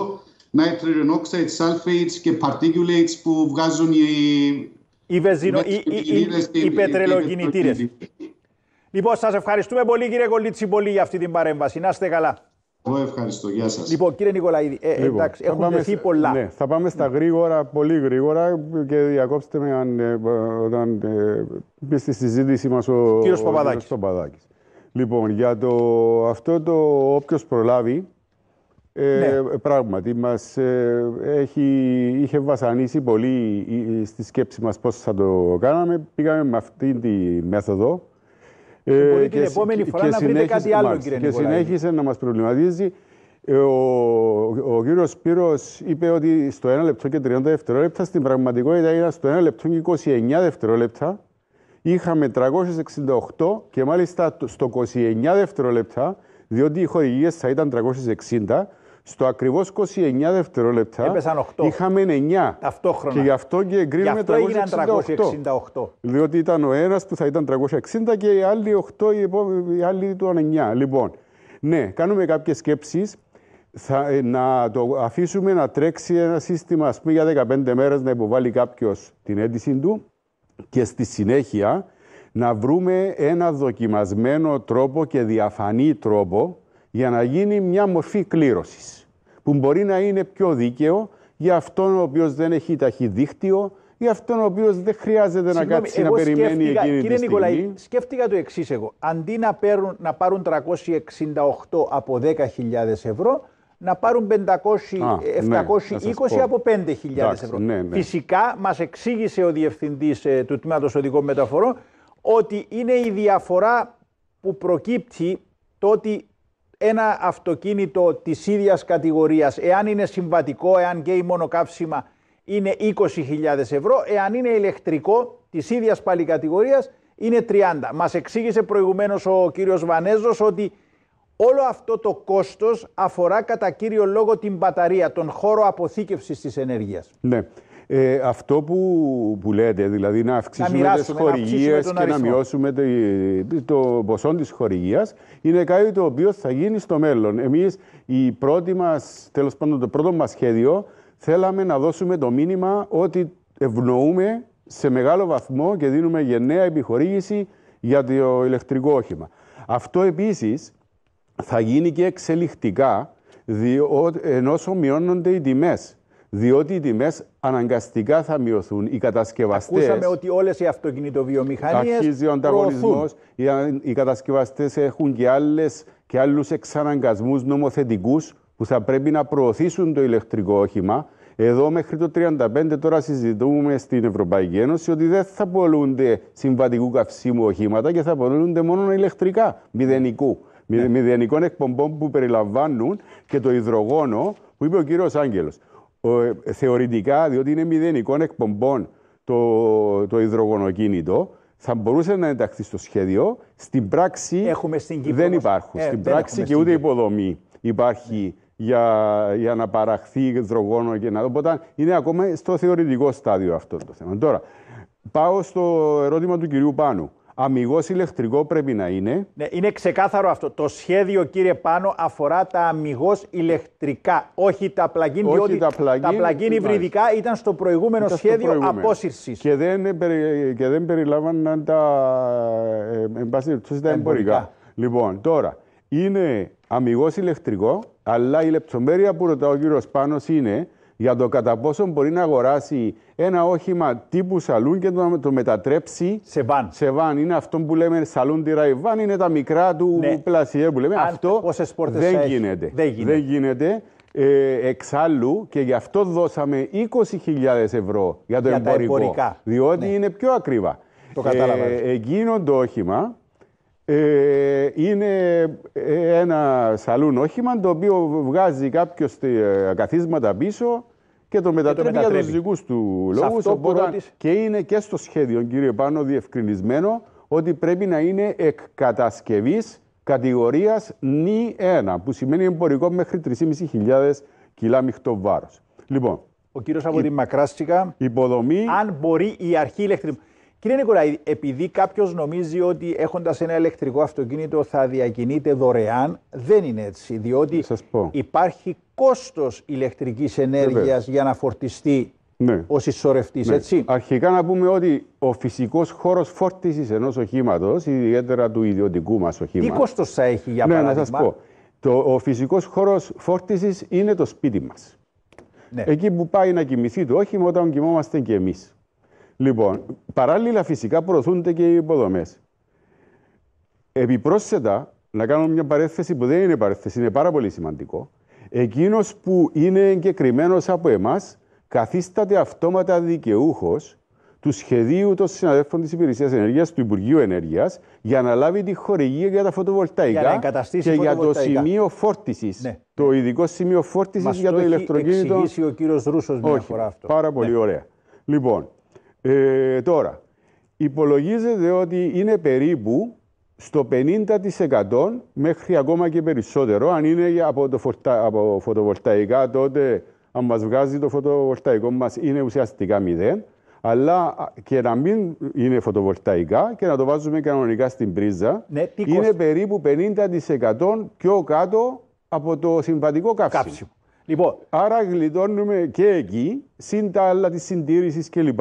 nitrogen oxide, sulfates και particulates που βγάζουν οι, οι, βεζινο... οι, οι, οι, οι πετρελοκινητήρες. Λοιπόν, σας ευχαριστούμε πολύ κύριε Κολίτσι πολύ για αυτή την παρέμβαση. Να είστε καλά. Εγώ ευχαριστώ. Γεια σας. Λοιπόν, κύριε Νικολαίδη, ε, λοιπόν, εντάξει, έχουν δεθεί πολλά. Ναι, θα πάμε στα γρήγορα, πολύ γρήγορα και διακόψτε με αν, ε, όταν ε, μπει στη συζήτηση μας ο κύριος Παπαδάκης. Παπαδάκης. Λοιπόν, για το, αυτό το όποιος προλάβει, ε, ναι. Πράγματι, μας ε, έχει, είχε βασανίσει πολύ στη σκέψη μας πώς θα το κάναμε. Πήγαμε με αυτή τη μέθοδο. Ε, μπορεί και, την επόμενη φορά να βρείτε κάτι άλλο, κύριε Και συνέχισε να μας προβληματίζει. Ε, ο, ο, ο κύριος Σπύρος είπε ότι στο 1 λεπτό και 30 δευτερόλεπτα, στην πραγματικότητα ήταν στο 1 λεπτό και 29 δευτερόλεπτα. Είχαμε 368 και μάλιστα στο 29 δευτερόλεπτα, διότι οι χορηγίες θα ήταν 360, στο ακριβώς 29 δευτερόλεπτα Έπεσαν 8. είχαμε 9. Ταυτόχρονα. Και γι' αυτό και εγκρίνουμε 368. 368. Διότι ήταν ο ένας που θα ήταν 360 και οι άλλοι 8, οι άλλοι ήταν 9. Λοιπόν, ναι, κάνουμε κάποιες σκέψεις. Θα, ε, να το αφήσουμε να τρέξει ένα σύστημα ας πούμε, για 15 μέρες να υποβάλει κάποιος την αίτηση του και στη συνέχεια να βρούμε ένα δοκιμασμένο τρόπο και διαφανή τρόπο για να γίνει μια μορφή κλήρωσης που μπορεί να είναι πιο δίκαιο για αυτόν ο οποίος δεν έχει ταχυδίκτυο για αυτόν ο οποίος δεν χρειάζεται να κάτσει να περιμένει εκείνη κύριε τη στιγμή. Νικολαή, σκέφτηκα το εξής εγώ. Αντί να, παίρουν, να πάρουν 368 από 10.000 ευρώ, να πάρουν 500, 720 ναι, από 5.000 ευρώ. Ναι, ναι. Φυσικά μας εξήγησε ο Διευθυντής ε, του Τμήματος Οδικών Μεταφορών ότι είναι η διαφορά που προκύπτει το ότι ένα αυτοκίνητο της ίδιας κατηγορίας, εάν είναι συμβατικό, εάν και η μονοκαύσιμα είναι 20.000 ευρώ, εάν είναι ηλεκτρικό της ίδιας πάλι κατηγορίας είναι 30. Μας εξήγησε προηγουμένως ο κύριος Βανέζος ότι όλο αυτό το κόστος αφορά κατά κύριο λόγο την μπαταρία, τον χώρο αποθήκευσης της ενέργειας. Ναι. Ε, αυτό που, που λέτε, δηλαδή να αυξήσουμε τις χορηγίες και να μειώσουμε το, το ποσό της χορηγίας, είναι κάτι το οποίο θα γίνει στο μέλλον. Εμείς, η πρώτη μας, τέλος πάντων, το πρώτο μας σχέδιο, θέλαμε να δώσουμε το μήνυμα ότι ευνοούμε σε μεγάλο βαθμό και δίνουμε γενναία επιχορήγηση για το ηλεκτρικό όχημα. Αυτό επίσης θα γίνει και εξελιχτικά ενώ μειώνονται οι τιμές διότι οι τιμές αναγκαστικά θα μειωθούν. Οι κατασκευαστές. Ακούσαμε ότι όλες οι αυτοκινητοβιομηχανίες. Αρχίζει ο ανταγωνισμός. Οι, οι κατασκευαστές έχουν και, άλλες, και άλλους εξαναγκασμούς νομοθετικούς που θα πρέπει να προωθήσουν το ηλεκτρικό όχημα. Εδώ μέχρι το 35 τώρα συζητούμε στην Ευρωπαϊκή Ένωση ότι δεν θα πολλούνται συμβατικού καυσίμου οχήματα και θα πολλούνται μόνο ηλεκτρικά μηδενικού. Ναι. Μηδενικών εκπομπών που περιλαμβάνουν και το υδρογόνο που είπε ο κύριος Άγγελος. Ε, θεωρητικά, διότι είναι μηδενικών εκπομπών το, το υδρογονοκίνητο, θα μπορούσε να ενταχθεί στο σχέδιο. Στην πράξη έχουμε στην δεν υπάρχουν. Ε, στην πράξη και ούτε υποδομή υπάρχει για, για να παραχθεί υδρογόνο και να Οπότε είναι ακόμα στο θεωρητικό στάδιο αυτό το θέμα. Τώρα, πάω στο ερώτημα του κυρίου Πάνου αμυγός ηλεκτρικό πρέπει να είναι. Ναι, είναι ξεκάθαρο αυτό. Το σχέδιο, κύριε Πάνο, αφορά τα αμυγός ηλεκτρικά, όχι τα πλαγίν, όχι διότι τα πλαγίν, τα πλαγίν υβριδικά ήταν στο προηγούμενο ήταν σχέδιο απόσυρσης. Και δεν, και δεν περιλάμβαναν τα, ε, τα εμπορικά. Λοιπόν, τώρα, είναι αμυγός ηλεκτρικό, αλλά η λεπτομέρεια που ρωτάω ο κύριος Πάνος είναι για το κατά πόσο μπορεί να αγοράσει ένα όχημα τύπου σαλούν και να το μετατρέψει σε βαν. Σε βαν. Είναι αυτό που λέμε σαλούν τη ραϊβάν, είναι τα μικρά του ναι. πλασιέ που λέμε. Αν, αυτό δεν γίνεται. δεν γίνεται. Δεν γίνεται. Ε, εξάλλου και γι' αυτό δώσαμε 20.000 ευρώ για το για εμπορικό. διότι ναι. είναι πιο ακριβά. Το κατάλαβα. Ε, εκείνο το όχημα ε, είναι ε, ένα σαλούν όχημα το οποίο βγάζει κάποιος ε, καθίσματα πίσω και το μετατρέπει, για τους δικούς του λόγους. Και είναι και στο σχέδιο, κύριε Πάνο, διευκρινισμένο ότι πρέπει να είναι εκ κατασκευή κατηγορίας νη 1, που σημαίνει εμπορικό μέχρι 3.500 κιλά μειχτό βάρος. Λοιπόν, ο κύριος από τη Μακράστικα. Υποδομή. Αν μπορεί η αρχή ηλεκτρικού. Κύριε Νικολάη, επειδή κάποιος νομίζει ότι έχοντας ένα ηλεκτρικό αυτοκίνητο θα διακινείται δωρεάν, δεν είναι έτσι. Διότι υπάρχει κόστος ηλεκτρικής ενέργειας για να φορτιστεί ναι. ω ισορρευτή, ναι. έτσι; Αρχικά να πούμε ότι ο φυσικός χώρος φόρτισης ενός οχήματος, ιδιαίτερα του ιδιωτικού μας οχήματος. Τι κόστος θα έχει, για παράδειγμα. Ναι, να σας πω. Το, ο φυσικός χώρος φόρτισης είναι το σπίτι μας. Ναι. Εκεί που πάει να κοιμηθεί το όχημα όταν κοιμόμαστε και εμείς. Λοιπόν, παράλληλα φυσικά προωθούνται και οι υποδομές. Επιπρόσθετα, να κάνω μια παρέθεση που δεν είναι παρέθεση, είναι πάρα πολύ σημαντικό. Εκείνος που είναι εγκεκριμένος από εμάς καθίσταται αυτόματα δικαιούχος του σχεδίου των συναδέλφων της Υπηρεσίας Ενέργειας, του Υπουργείου Ενέργειας, για να λάβει τη χορηγία για τα φωτοβολταϊκά και για το σημείο φόρτισης. Ναι. Το ειδικό σημείο φόρτισης για το, ηλεκτροκίνητο. Έχει εξηγήσει ο κύριος Ρούσος μια φορά αυτό. Πάρα πολύ ναι. ωραία. Λοιπόν, ε, τώρα, υπολογίζεται ότι είναι περίπου στο 50% μέχρι ακόμα και περισσότερο. Αν είναι από, το φορτα... από φωτοβολταϊκά, τότε αν μας βγάζει το φωτοβολταϊκό μας είναι ουσιαστικά μηδέν. Αλλά και να μην είναι φωτοβολταϊκά και να το βάζουμε κανονικά στην πρίζα, ναι, είναι περίπου 50% πιο κάτω από το συμβατικό καύσιμο. Λοιπόν. Άρα γλιτώνουμε και εκεί, συν τα άλλα της συντήρησης κλπ.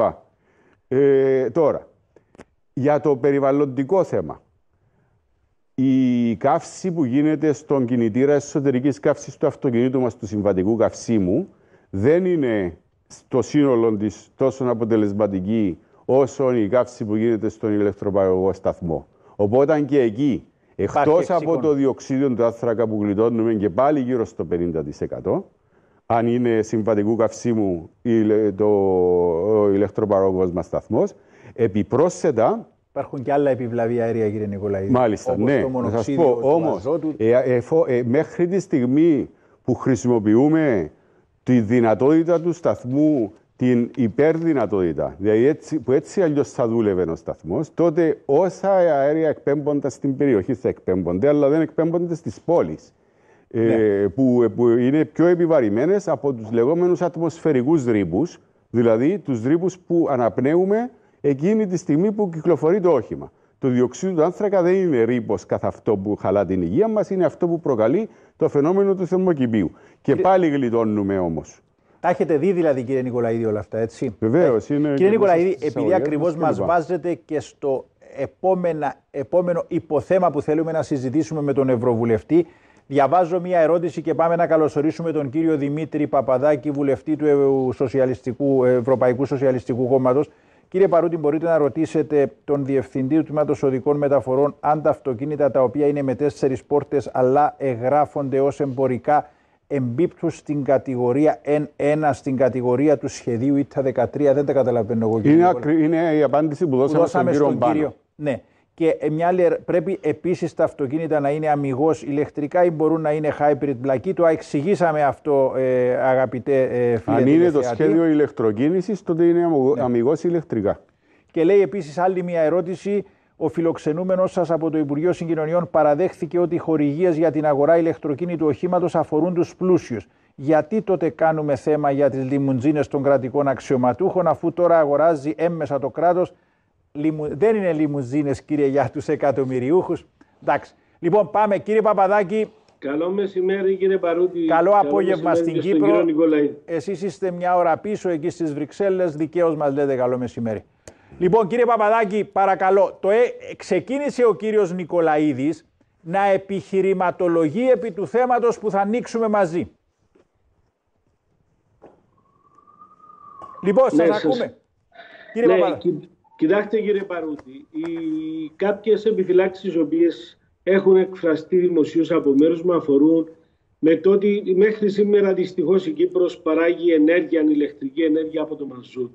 Ε, τώρα, για το περιβαλλοντικό θέμα. Η καύση που γίνεται στον κινητήρα εσωτερικής καύσης του αυτοκινήτου μας του συμβατικού καυσίμου δεν είναι στο σύνολο της τόσο αποτελεσματική όσο η καύση που γίνεται στον ηλεκτροπαγωγό σταθμό. Οπότε και εκεί, εκτός από το διοξίδιο του άνθρακα που γλιτώνουμε και πάλι γύρω στο 50%, αν είναι συμβατικού καυσίμου το, ο ηλεκτροπαραγωγός μας σταθμός. Επιπρόσθετα, Υπάρχουν και άλλα επιβλαβή αέρια, κύριε Νικολαίδη. Μάλιστα, ναι. να σας πω, όμως, ε, ε, ε, μέχρι τη στιγμή που χρησιμοποιούμε τη δυνατότητα του σταθμού, την υπερδυνατότητα, δηλαδή έτσι, που έτσι αλλιώς θα δούλευε ο σταθμός, τότε όσα αέρια εκπέμπονται στην περιοχή θα εκπέμπονται, αλλά δεν εκπέμπονται στις πόλεις. Ε, ναι. που, που είναι πιο επιβαρημένες από τους λεγόμενους ατμοσφαιρικούς ρήπους, δηλαδή τους ρήπους που αναπνέουμε εκείνη τη στιγμή που κυκλοφορεί το όχημα. Το διοξείδιο του άνθρακα δεν είναι ρήπος καθ' αυτό που χαλά την υγεία μας, είναι αυτό που προκαλεί το φαινόμενο του θερμοκηπίου. Και πάλι γλιτώνουμε όμως. Τα έχετε δει δηλαδή, κύριε Νικολαίδη, όλα αυτά, έτσι; Βεβαίως. Ε, κύριε Νικολαίδη, επειδή ακριβώς μας βάζετε και στο επόμενα, επόμενο υποθέμα που θέλουμε να συζητήσουμε με τον Ευρωβουλευτή. Διαβάζω μια ερώτηση και πάμε να καλωσορίσουμε τον κύριο Δημήτρη Παπαδάκη, βουλευτή του Σοσιαλιστικού, Ευρωπαϊκού Σοσιαλιστικού Κόμματος. Κύριε Παρούτη, μπορείτε να ρωτήσετε τον Διευθυντή του Τμήματος Οδικών Μεταφορών αν τα αυτοκίνητα τα οποία είναι με τέσσερις πόρτες αλλά εγγράφονται ως εμπορικά εμπίπτουν στην κατηγορία N1, στην κατηγορία του σχεδίου ΙΤΑ 13. Δεν τα καταλαβαίνω εγώ. Είναι, ακρι... είναι η απάντηση που δώσαμε, δώσαμε στον, κύριο, κύριο Ναι. Και μια άλλη, πρέπει επίσης τα αυτοκίνητα να είναι αμυγός ηλεκτρικά ή μπορούν να είναι hybrid πλακή. Το εξηγήσαμε αυτό, ε, αγαπητέ ε, φίλε. Αν είναι το σχέδιο ηλεκτροκίνησης, τότε είναι ναι. αμυγός ηλεκτρικά. Και λέει επίσης άλλη μια ερώτηση. Ο φιλοξενούμενος σας από το Υπουργείο Συγκοινωνιών παραδέχθηκε ότι οι χορηγίες για την αγορά ηλεκτροκίνητου οχήματος αφορούν τους πλούσιους. Γιατί τότε κάνουμε θέμα για τις λιμουντζίνες των κρατικών αξιωματούχων, αφού τώρα αγοράζει έμμεσα το κράτος. Λιμου... Δεν είναι λιμουζίνες, κύριε, για τους εκατομμυριούχους. Εντάξει. Λοιπόν, πάμε, κύριε Παπαδάκη. Καλό μεσημέρι, κύριε Παρούτη. Καλό, Καλό απόγευμα στην Κύπρο. Εσείς είστε μια ώρα πίσω εκεί στις Βρυξέλλες. Δικαίως μας λέτε καλό μεσημέρι. Λοιπόν, κύριε Παπαδάκη, παρακαλώ, το ε, ξεκίνησε ο κύριος Νικολαίδης να επιχειρηματολογεί επί του θέματος που θα ανοίξουμε μαζί. Λοιπόν, σας ναι, ακούμε. Κύριε ναι, κοιτάξτε κύριε Παρούτη, οι κάποιες επιφυλάξεις οι οποίες έχουν εκφραστεί δημοσίως από μέρους μου αφορούν με το ότι μέχρι σήμερα δυστυχώς η Κύπρος παράγει ενέργεια, ηλεκτρική ενέργεια από το μαζούτ.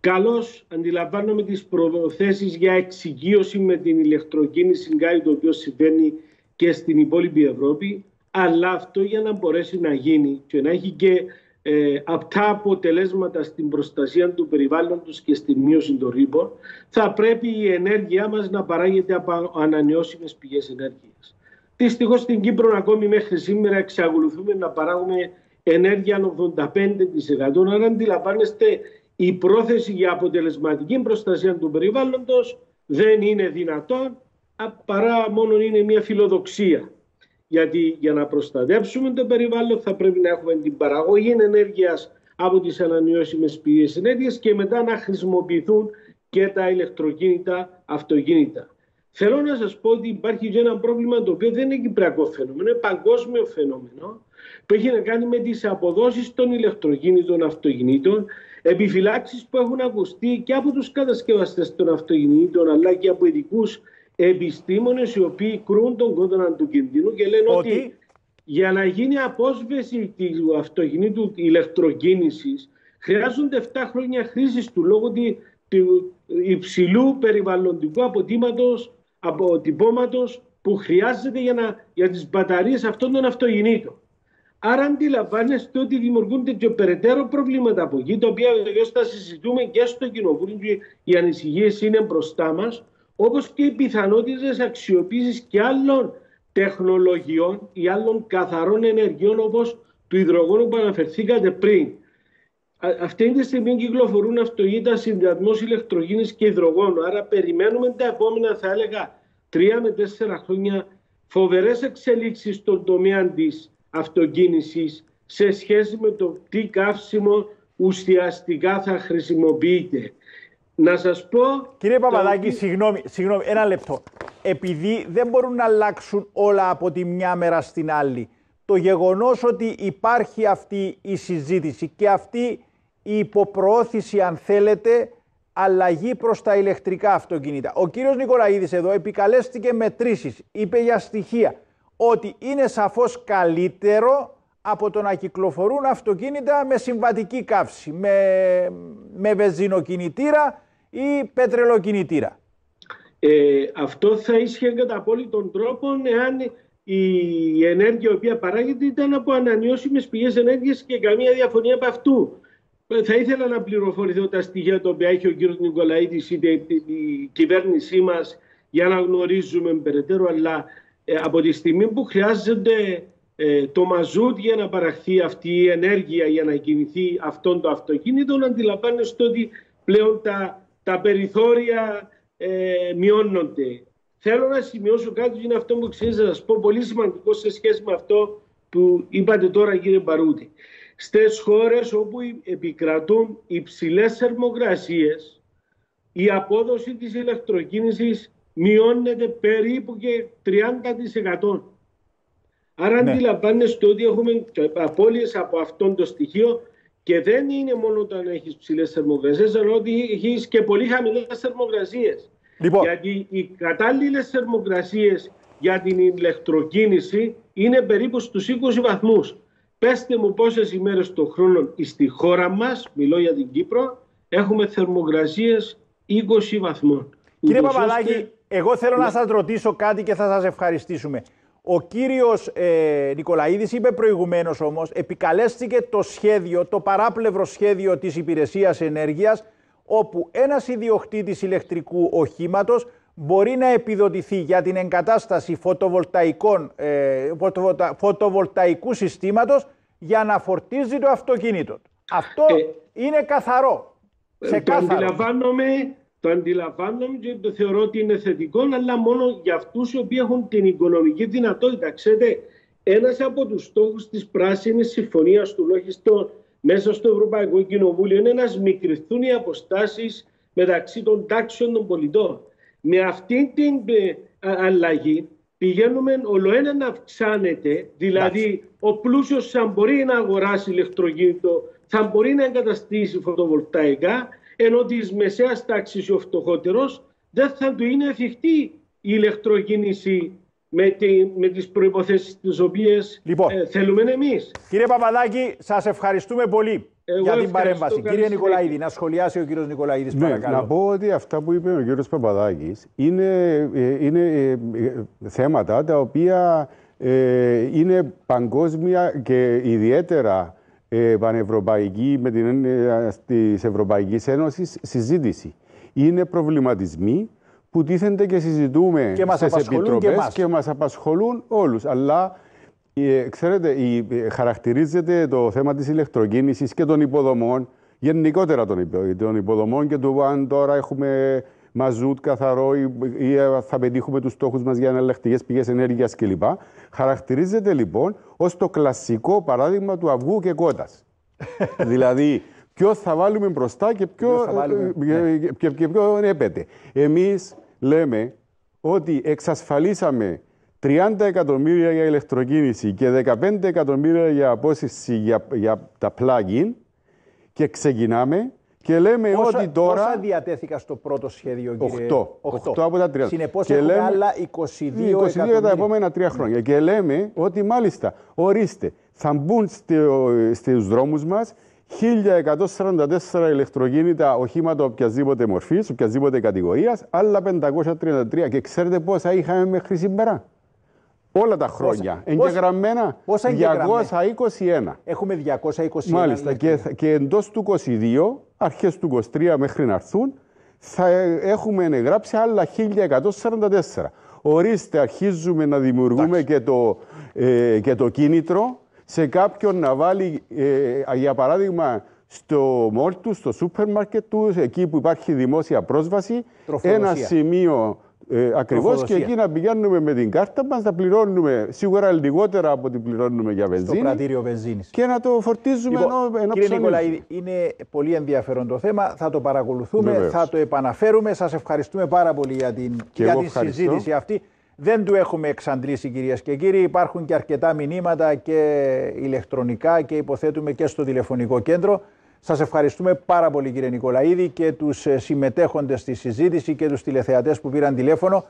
Καλώς αντιλαμβάνομαι τις προθέσεις για εξοικείωση με την ηλεκτροκίνηση κάτι το οποίο συμβαίνει και στην υπόλοιπη Ευρώπη αλλά αυτό για να μπορέσει να γίνει και να έχει και ε, απτά αποτελέσματα στην προστασία του περιβάλλοντος και στη μείωση των ρήπων θα πρέπει η ενέργειά μας να παράγεται από ανανεώσιμες πηγές ενέργειας. Δυστυχώς στην Κύπρο ακόμη μέχρι σήμερα εξακολουθούμε να παράγουμε ενέργεια 85%. Άρα αντιλαμβάνεστε η πρόθεση για αποτελεσματική προστασία του περιβάλλοντος δεν είναι δυνατόν παρά μόνο είναι μια φιλοδοξία. Γιατί για να προστατεύσουμε το περιβάλλον θα πρέπει να έχουμε την παραγωγή ενέργειας από τις ανανεώσιμες πηγές ενέργειας και μετά να χρησιμοποιηθούν και τα ηλεκτροκίνητα αυτοκίνητα. Θέλω να σας πω ότι υπάρχει και ένα πρόβλημα το οποίο δεν είναι κυπριακό φαινόμενο, είναι παγκόσμιο φαινόμενο που έχει να κάνει με τις αποδόσεις των ηλεκτροκίνητων αυτοκινήτων επιφυλάξεις που έχουν ακουστεί και από τους κατασκευαστές των αυτοκινήτων αλλά και από ειδικούς επιστήμονες οι οποίοι κρούν τον κόδωνα του κινδύνου και λένε ότι, για να γίνει απόσβεση του αυτοκινήτου ηλεκτροκίνησης χρειάζονται 7 χρόνια χρήσης του λόγω του υψηλού περιβαλλοντικού αποτυπώματος που χρειάζεται για, να, για τις μπαταρίες αυτών των αυτοκινήτων. Άρα αντιλαμβάνεστε ότι δημιουργούνται και περαιτέρω προβλήματα από εκεί, τα οποία βεβαίω θα συζητούμε και στο Κοινοβούλιο και οι ανησυχίες είναι μπροστά μας, όπως και οι πιθανότητες αξιοποίησης και άλλων τεχνολογιών ή άλλων καθαρών ενεργειών όπως του υδρογόνου που αναφερθήκατε πριν. Αυτή τη στιγμή κυκλοφορούν αυτοκίνητα συνδυασμός ηλεκτρογίνης και υδρογόνου. Άρα περιμένουμε τα επόμενα, θα έλεγα, τρία με τέσσερα χρόνια φοβερές εξελίξεις στον τομέα της αυτοκίνησης σε σχέση με το τι καύσιμο ουσιαστικά θα χρησιμοποιείτε. Να σας πω... Κύριε Παπαδάκη, το... συγγνώμη, συγγνώμη, ένα λεπτό. Επειδή δεν μπορούν να αλλάξουν όλα από τη μια μέρα στην άλλη, το γεγονός ότι υπάρχει αυτή η συζήτηση και αυτή η υποπροώθηση, αν θέλετε, αλλαγή προς τα ηλεκτρικά αυτοκίνητα. Ο κύριος Νικολαίδης εδώ επικαλέστηκε μετρήσεις, είπε για στοιχεία ότι είναι σαφώς καλύτερο από το να κυκλοφορούν αυτοκίνητα με συμβατική καύση, με, με βεζινοκινητήρα ή πετρελοκινητήρα. Ε, αυτό θα ίσχυε κατά απόλυτον τρόπο εάν η ενέργεια η οποία παράγεται ήταν από ανανεώσιμες πηγές ενέργειας και καμία διαφωνία από αυτού. Ε, θα ήθελα να πληροφορηθώ τα στοιχεία τα οποία έχει ο κ. Νικολαίδης είτε η κυβέρνησή μας για να γνωρίζουμε περαιτέρω, αλλά ε, από τη στιγμή που χρειάζεται ε, το μαζούτ για να παραχθεί αυτή η ενέργεια για να κινηθεί αυτό το αυτοκίνητο, να αντιλαμβάνεστε ότι πλέον τα, τα περιθώρια ε, μειώνονται. Θέλω να σημειώσω κάτι είναι αυτό που ξέρετε να σας πω πολύ σημαντικό σε σχέση με αυτό που είπατε τώρα κύριε Μπαρούτη. Στις χώρες όπου επικρατούν υψηλές θερμοκρασίες η απόδοση της ηλεκτροκίνησης μειώνεται περίπου και 30%. Άρα ναι. αντιλαμβάνεστε ότι έχουμε απώλειες από αυτό το στοιχείο και δεν είναι μόνο όταν έχεις ψηλές θερμοκρασίες, αλλά ότι έχεις και πολύ χαμηλές θερμοκρασίες. Λοιπόν. Γιατί οι κατάλληλες θερμοκρασίες για την ηλεκτροκίνηση είναι περίπου στους 20 βαθμούς. Πέστε μου πόσες ημέρες το χρόνο στη χώρα μας, μιλώ για την Κύπρο, έχουμε θερμοκρασίες 20 βαθμών. Κύριε Παπαδάκη, εγώ θέλω να σας ρωτήσω κάτι και θα σας ευχαριστήσουμε. Ο κύριος ε, Νικολαίδης είπε προηγουμένως όμως, επικαλέστηκε το σχέδιο, το παράπλευρο σχέδιο της υπηρεσίας ενέργειας, όπου ένας ιδιοκτήτης ηλεκτρικού οχήματος μπορεί να επιδοτηθεί για την εγκατάσταση φωτοβολταϊκών, ε, φωτοβολταϊκού συστήματος για να φορτίζει το αυτοκίνητο. Αυτό ε, είναι καθαρό. Ε, το αντιλαμβάνομαι, το αντιλαμβάνομαι και το θεωρώ ότι είναι θετικό, αλλά μόνο για αυτούς οι οποίοι έχουν την οικονομική δυνατότητα. Ξέρετε, ένας από τους στόχους της Πράσινης Συμφωνίας τουλάχιστον μέσα στο Ευρωπαϊκό Κοινοβούλιο είναι να σμικριθούν οι αποστάσεις μεταξύ των τάξεων των πολιτών. Με αυτή την ε, αλλαγή πηγαίνουμε ολοένα να αυξάνεται, δηλαδή ο πλούσιος θα μπορεί να αγοράσει ηλεκτροκίνητο, θα μπορεί να εγκαταστήσει φωτοβολταϊκά, ενώ της μεσαίας τάξης ο φτωχότερος δεν θα του είναι εφικτή η ηλεκτροκίνηση με, τη, με τις προϋποθέσεις τις οποίες λοιπόν, ε, θέλουμε εμείς. Κύριε Παπαδάκη, σας ευχαριστούμε πολύ για την παρέμβαση. Κύριε Νικολαίδη, να σχολιάσει ο κύριος Νικολαίδης, ναι, παρακαλώ. Να πω ότι αυτά που είπε ο κύριος Παπαδάκης είναι, ε, είναι ε, θέματα τα οποία είναι παγκόσμια και ιδιαίτερα πανευρωπαϊκή με την έννοια της Ευρωπαϊκής Ένωσης συζήτηση. Είναι προβληματισμοί που τίθενται και συζητούμε και στις επιτροπές και, και μας απασχολούν όλους. Αλλά ε, ξέρετε, ε, χαρακτηρίζεται το θέμα της ηλεκτροκίνησης και των υποδομών, γενικότερα των υποδομών και του αν τώρα έχουμε μαζούτ καθαρό ή, ή θα πετύχουμε τους στόχους μας για εναλλακτικές πηγές ενέργειας κλπ. Χαρακτηρίζεται λοιπόν ως το κλασικό παράδειγμα του αυγού και κότας. δηλαδή, ποιο θα βάλουμε μπροστά και ποιο, ε, και, και ποιο έπεται. Εμείς λέμε ότι εξασφαλίσαμε 30 εκατομμύρια για ηλεκτροκίνηση και 15 εκατομμύρια για απόσυση για, για τα plug-in και ξεκινάμε και λέμε πόσα, ότι τώρα... Πόσα διατέθηκα στο πρώτο σχέδιο, κύριε; 8. 8, 8 από τα 30. Συνεπώς και έχουμε λέμε, άλλα 22 22 για τα επόμενα τρία χρόνια. Και λέμε ότι μάλιστα, ορίστε, θα μπουν στους δρόμους μας 1144 ηλεκτροκίνητα οχήματα οποιασδήποτε μορφής, οποιασδήποτε κατηγορίας, άλλα 533. Και ξέρετε πόσα είχαμε μέχρι σήμερα; Όλα τα χρόνια. Πόσα, εγγεγραμμένα πόσα 221. Έχουμε 221. Μάλιστα. Και, και εντός του 22, αρχές του 23 μέχρι να έρθουν, θα έχουμε εγγράψει άλλα 1144. Ορίστε, αρχίζουμε να δημιουργούμε και το, ε, και το κίνητρο σε κάποιον να βάλει, ε, για παράδειγμα, στο μόλ του, στο σούπερ μάρκετ του, εκεί που υπάρχει δημόσια πρόσβαση, ένα σημείο ε, ακριβώς και εκεί να πηγαίνουμε με την κάρτα μας, να πληρώνουμε σίγουρα λιγότερα από ό,τι πληρώνουμε για βενζίνη. Στο πρατήριο βενζίνης. Και να το φορτίζουμε λοιπόν, ενώ, ενώ Κύριε Νικολαίδη, είναι πολύ ενδιαφέρον το θέμα. Θα το παρακολουθούμε, θα το επαναφέρουμε. Σας ευχαριστούμε πάρα πολύ για την, για την συζήτηση αυτή. Δεν του έχουμε εξαντλήσει κυρίες και κύριοι. Υπάρχουν και αρκετά μηνύματα και ηλεκτρονικά και υποθέτουμε και στο τηλεφωνικό κέντρο. Σας ευχαριστούμε πάρα πολύ κύριε Νικολαίδη και τους συμμετέχοντες στη συζήτηση και τους τηλεθεατές που πήραν τηλέφωνο.